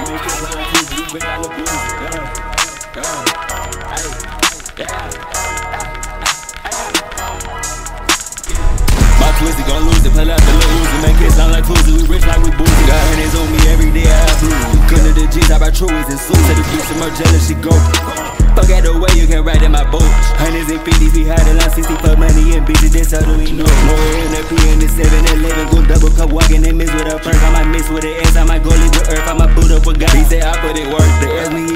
like. My twisty gon' lose it, pull out the little Uzi, make it sound like Fuzi. We rich like we boozy. Got hundreds on me every day, I blue. Couldn't the G's, I buy truies and suits. Said the bitch more jealous, she go. Fuck out the way you can ride in my boat. Hundreds and fifties, we hiding like 60 for money and bitches, that's how do we know. More in the P the 7 11, go double cup walking and miss with a perk. I might miss with an S, I put it worth. The